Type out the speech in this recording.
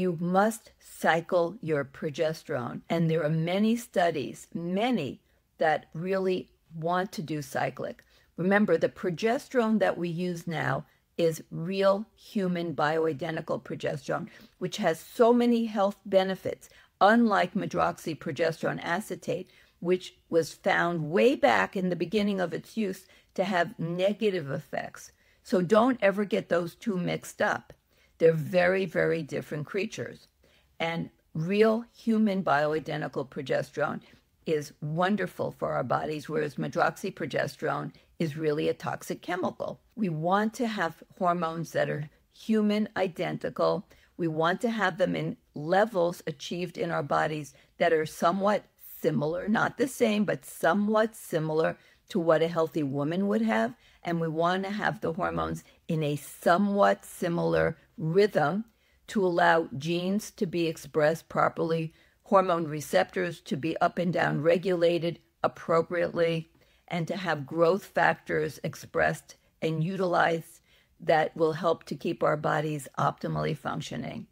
you must cycle your progesterone. And there are many studies, many that really want to do cyclic. Remember, the progesterone that we use now is real human bioidentical progesterone, which has so many health benefits, unlike medroxyprogesterone acetate, which was found way back in the beginning of its use to have negative effects. So don't ever get those two mixed up. They're very, very different creatures. And real human bioidentical progesterone is wonderful for our bodies, whereas medroxyprogesterone is really a toxic chemical. We want to have hormones that are human identical. We want to have them in levels achieved in our bodies that are somewhat similar, not the same, but somewhat similar to what a healthy woman would have. And we want to have the hormones in a somewhat similar rhythm to allow genes to be expressed properly, hormone receptors to be up and down regulated appropriately, and to have growth factors expressed and utilized that will help to keep our bodies optimally functioning.